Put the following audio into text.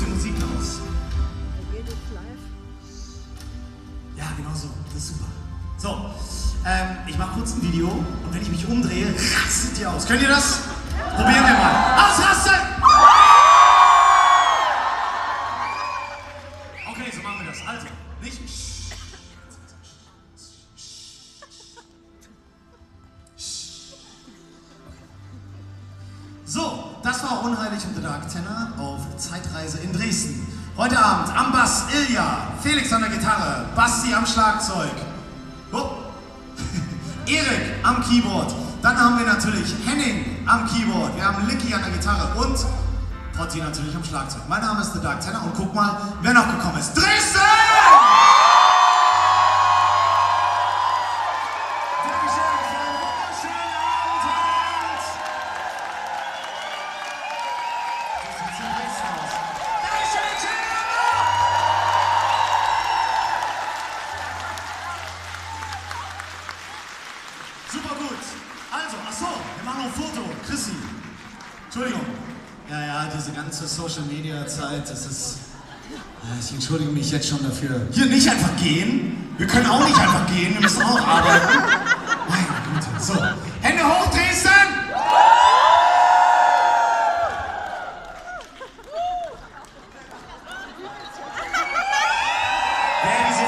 die Musik aus. Ja, genau so. Das ist super. So, ähm, ich mache kurz ein Video und wenn ich mich umdrehe, rastet ihr aus. Könnt ihr das? Probieren wir mal. Ausrasten! Okay, so machen wir das. Also, nicht... So, das war Unheilig und The Dark Tenor auf Zeitreise in Dresden. Heute Abend am Bass Ilja, Felix an der Gitarre, Basti am Schlagzeug, oh. Erik am Keyboard. Dann haben wir natürlich Henning am Keyboard, wir haben Licky an der Gitarre und Potti natürlich am Schlagzeug. Mein Name ist The Dark Tenor und guck mal, wer noch gekommen ist. Dresden! Super gut. Also, achso, wir machen noch ein Foto. Chrissy. Entschuldigung. Ja, ja, diese ganze Social Media Zeit, das ist. Äh, ich entschuldige mich jetzt schon dafür. Hier nicht einfach gehen. Wir können auch nicht einfach gehen. Wir müssen auch arbeiten. Meine Güte. So. Hände hoch, Dresden! Wer diese